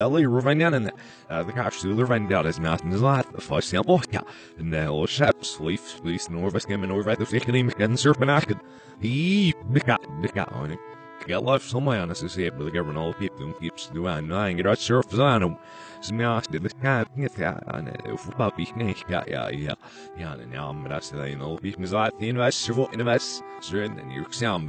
Uh, the cash to the Randell is not in the lot, the first sample, ja, and old chaps, leaf, least came in over at the ficking and serpent He, the cat, the cat on it. Get left somewhere to say, but the government all people keeps doing nine, get our surface on him. Smash the cat, get that on it, if puppy, yeah, yeah, yeah, yeah, and now I'm that's the know, because I think that's civil in the mess, certain, and you're sound,